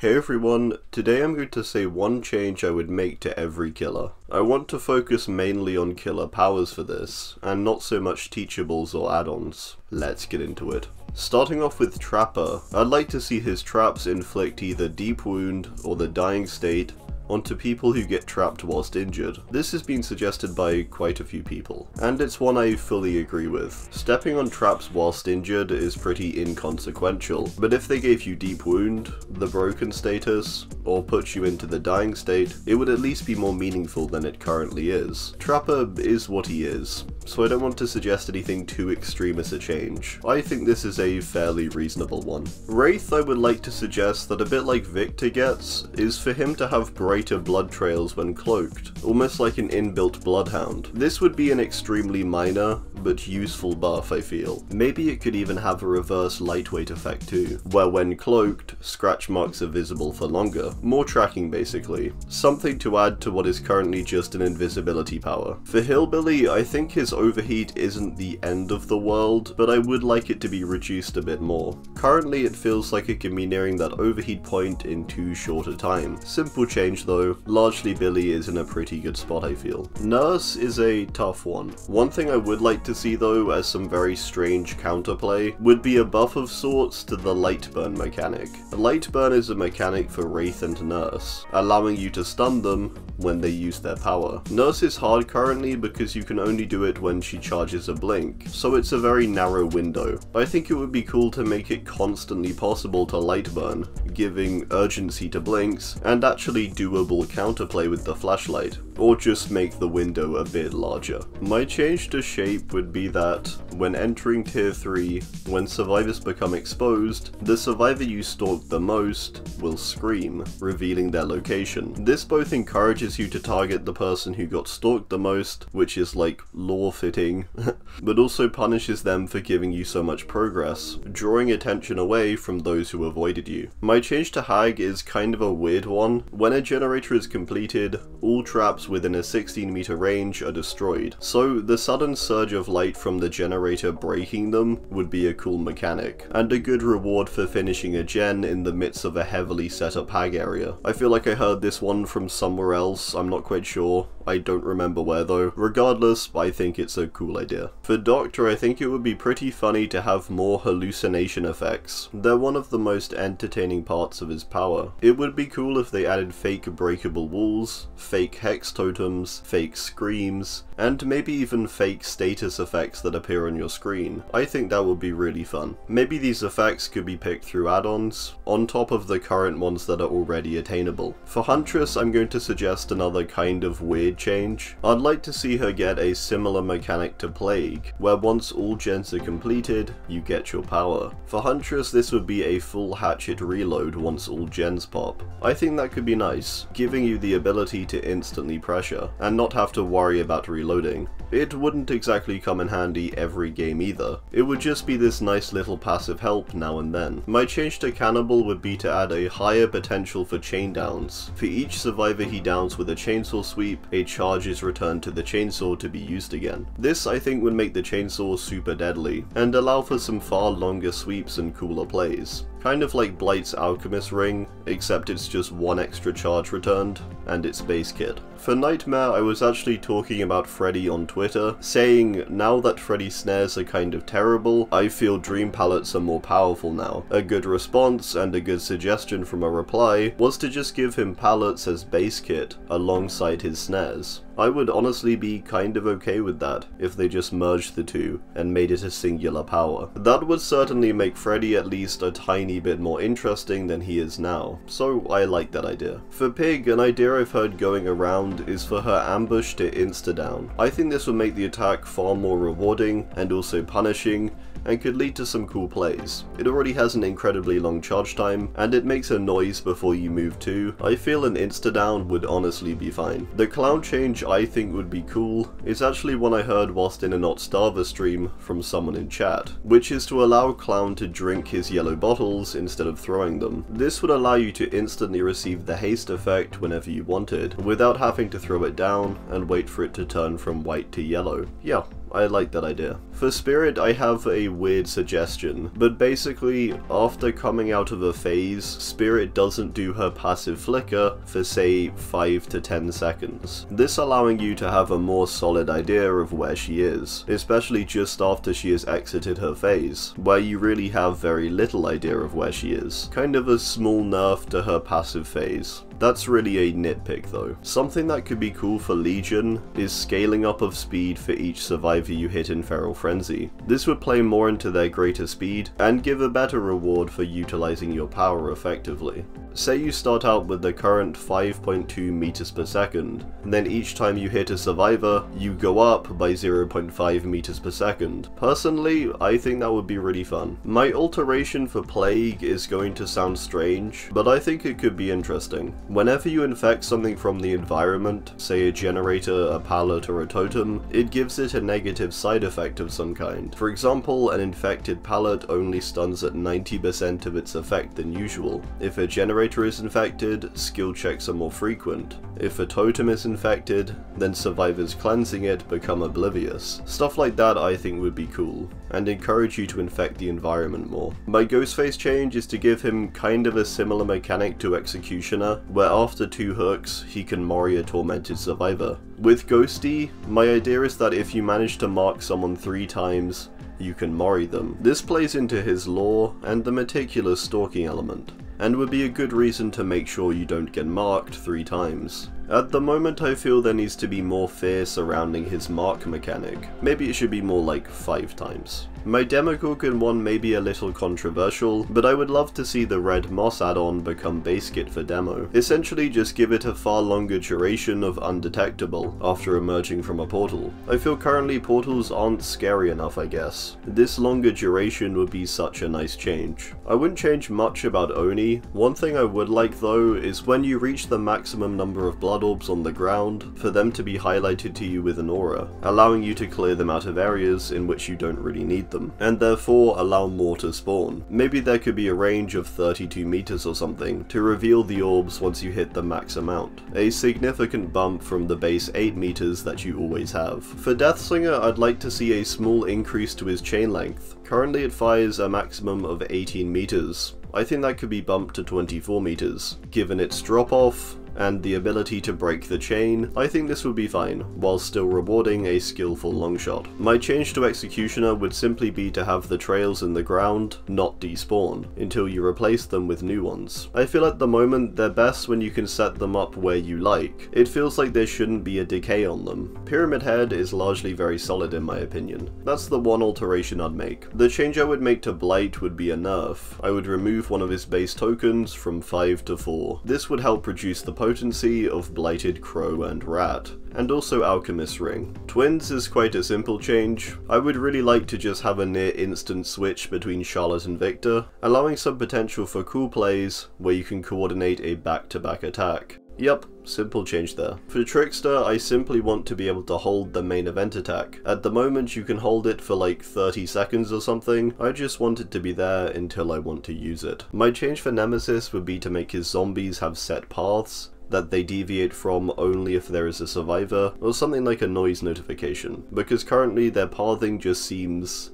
Hey everyone, today I'm going to say one change I would make to every killer. I want to focus mainly on killer powers for this, and not so much teachables or add-ons. Let's get into it. Starting off with Trapper, I'd like to see his traps inflict either deep wound or the dying state onto people who get trapped whilst injured. This has been suggested by quite a few people, and it's one I fully agree with. Stepping on traps whilst injured is pretty inconsequential, but if they gave you deep wound, the broken status, or put you into the dying state, it would at least be more meaningful than it currently is. Trapper is what he is, so I don't want to suggest anything too extreme as a change. I think this is a fairly reasonable one. Wraith I would like to suggest that a bit like Victor gets, is for him to have brighter blood trails when cloaked, almost like an inbuilt bloodhound. This would be an extremely minor, but useful buff I feel. Maybe it could even have a reverse lightweight effect too, where when cloaked, scratch marks are visible for longer. More tracking basically. Something to add to what is currently just an invisibility power. For Hillbilly, I think his overheat isn't the end of the world, but I would like it to be reduced a bit more. Currently it feels like it can be nearing that overheat point in too short a time. Simple change though, largely Billy is in a pretty good spot I feel. Nurse is a tough one. One thing I would like to see though as some very strange counterplay would be a buff of sorts to the light burn mechanic. Light burn is a mechanic for Wraith and Nurse, allowing you to stun them when they use their power. Nurse is hard currently because you can only do it when she charges a blink, so it's a very narrow window. I think it would be cool to make it constantly possible to light burn, giving urgency to blinks, and actually doable counterplay with the flashlight, or just make the window a bit larger. My change to shape would be that, when entering tier 3, when survivors become exposed, the survivor you stalk the most will scream, revealing their location. This both encourages you to target the person who got stalked the most, which is like lore fitting, but also punishes them for giving you so much progress, drawing attention away from those who avoided you. My change to Hag is kind of a weird one. When a generator is completed, all traps within a 16 meter range are destroyed, so the sudden surge of light from the generator breaking them would be a cool mechanic, and a good reward for finishing a gen in the midst of a heavily set up Hag area. I feel like I heard this one from somewhere else, I'm not quite sure, I don't remember where though. Regardless, I think it's a cool idea. For Doctor, I think it would be pretty funny to have more hallucination effects. They're one of the most entertaining parts of his power. It would be cool if they added fake breakable walls, fake hex totems, fake screams, and maybe even fake status effects that appear on your screen. I think that would be really fun. Maybe these effects could be picked through add-ons, on top of the current ones that are already attainable. For Huntress, I'm going to suggest another kind of weird change. I'd like to see her get a similar mechanic to Plague, where once all gens are completed, you get your power. For Huntress, this would be a full hatchet reload once all gens pop. I think that could be nice, giving you the ability to instantly pressure, and not have to worry about reloading. It wouldn't exactly come in handy every game either. It would just be this nice little passive help now and then. My change to Cannibal would be to add a higher potential for chain downs. For each survivor he downs with a chainsaw sweep, a charge is returned to the chainsaw to be used again. This I think would make the chainsaw super deadly, and allow for some far longer sweeps and cooler plays. Kind of like Blight's Alchemist Ring, except it's just one extra charge returned, and it's base kit. For Nightmare, I was actually talking about Freddy on Twitter, saying now that Freddy snares are kind of terrible, I feel Dream pallets are more powerful now. A good response, and a good suggestion from a reply, was to just give him palettes as base kit, alongside his snares. I would honestly be kind of okay with that, if they just merged the two, and made it a singular power. That would certainly make Freddy at least a tiny bit more interesting than he is now, so I like that idea. For Pig, an idea I've heard going around is for her ambush to insta-down. I think this would make the attack far more rewarding, and also punishing, and could lead to some cool plays. It already has an incredibly long charge time, and it makes a noise before you move too. I feel an insta-down would honestly be fine. The clown change I think would be cool is actually one I heard whilst in an Otzdarva stream from someone in chat, which is to allow Clown to drink his yellow bottles instead of throwing them. This would allow you to instantly receive the haste effect whenever you wanted, without having to throw it down and wait for it to turn from white to yellow. Yeah, I like that idea. For Spirit, I have a weird suggestion, but basically, after coming out of a phase, Spirit doesn't do her passive flicker for say 5 to 10 seconds. This allowing you to have a more solid idea of where she is, especially just after she has exited her phase, where you really have very little idea of where she is. Kind of a small nerf to her passive phase. That's really a nitpick though. Something that could be cool for Legion is scaling up of speed for each survivor you hit in Feral Frenzy. This would play more into their greater speed and give a better reward for utilizing your power effectively. Say you start out with the current 5.2 meters per second, and then each time you hit a survivor, you go up by 0.5 meters per second. Personally, I think that would be really fun. My alteration for Plague is going to sound strange, but I think it could be interesting. Whenever you infect something from the environment, say a generator, a pallet, or a totem, it gives it a negative side effect of some kind. For example, an infected pallet only stuns at 90% of its effect than usual. If a generator is infected, skill checks are more frequent. If a totem is infected, then survivors cleansing it become oblivious. Stuff like that I think would be cool, and encourage you to infect the environment more. My Ghostface change is to give him kind of a similar mechanic to Executioner, where after two hooks, he can Mori a tormented survivor. With Ghosty, my idea is that if you manage to mark someone three times, you can Mori them. This plays into his lore and the meticulous stalking element, and would be a good reason to make sure you don't get marked three times. At the moment I feel there needs to be more fear surrounding his mark mechanic. Maybe it should be more like 5 times. My Demogorgon one may be a little controversial, but I would love to see the Red Moss add-on become base kit for demo. Essentially just give it a far longer duration of undetectable after emerging from a portal. I feel currently portals aren't scary enough I guess. This longer duration would be such a nice change. I wouldn't change much about Oni, one thing I would like though is when you reach the maximum number of blood orbs on the ground, for them to be highlighted to you with an aura, allowing you to clear them out of areas in which you don't really need them, and therefore allow more to spawn. Maybe there could be a range of 32 meters or something to reveal the orbs once you hit the max amount, a significant bump from the base 8 meters that you always have. For Deathslinger I'd like to see a small increase to his chain length. Currently it fires a maximum of 18 meters, I think that could be bumped to 24 meters. Given its drop off, and the ability to break the chain, I think this would be fine, while still rewarding a skillful longshot. My change to Executioner would simply be to have the trails in the ground not despawn, until you replace them with new ones. I feel at the moment they're best when you can set them up where you like. It feels like there shouldn't be a decay on them. Pyramid Head is largely very solid in my opinion. That's the one alteration I'd make. The change I would make to Blight would be a nerf. I would remove one of his base tokens from 5 to 4. This would help reduce the potency of Blighted Crow and Rat, and also Alchemist Ring. Twins is quite a simple change. I would really like to just have a near instant switch between Charlotte and Victor, allowing some potential for cool plays where you can coordinate a back-to-back -back attack. Yep, simple change there. For Trickster, I simply want to be able to hold the main event attack. At the moment you can hold it for like 30 seconds or something, I just want it to be there until I want to use it. My change for Nemesis would be to make his zombies have set paths, that they deviate from only if there is a survivor, or something like a noise notification, because currently their pathing just seems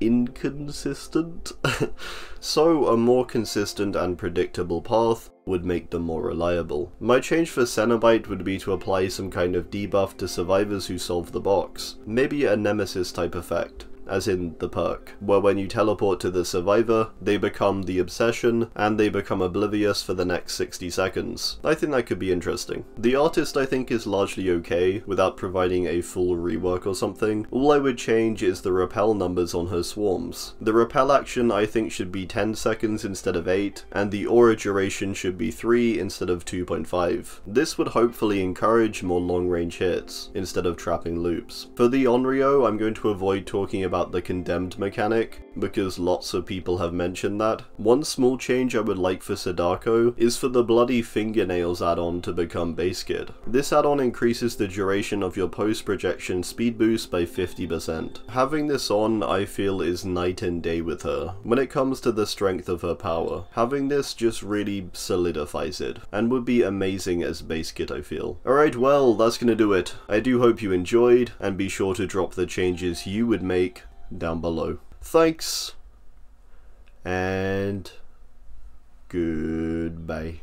inconsistent. so a more consistent and predictable path would make them more reliable. My change for Cenobite would be to apply some kind of debuff to survivors who solve the box, maybe a nemesis type effect as in the perk, where when you teleport to the survivor, they become the obsession, and they become oblivious for the next 60 seconds. I think that could be interesting. The artist I think is largely okay, without providing a full rework or something. All I would change is the repel numbers on her swarms. The repel action I think should be 10 seconds instead of 8, and the aura duration should be 3 instead of 2.5. This would hopefully encourage more long range hits, instead of trapping loops. For the Onryo, I'm going to avoid talking about about the condemned mechanic, because lots of people have mentioned that. One small change I would like for Sadako is for the bloody fingernails add-on to become base kit. This add-on increases the duration of your post-projection speed boost by 50%. Having this on I feel is night and day with her. When it comes to the strength of her power, having this just really solidifies it, and would be amazing as base kit I feel. Alright well, that's gonna do it. I do hope you enjoyed, and be sure to drop the changes you would make down below. Thanks, and goodbye.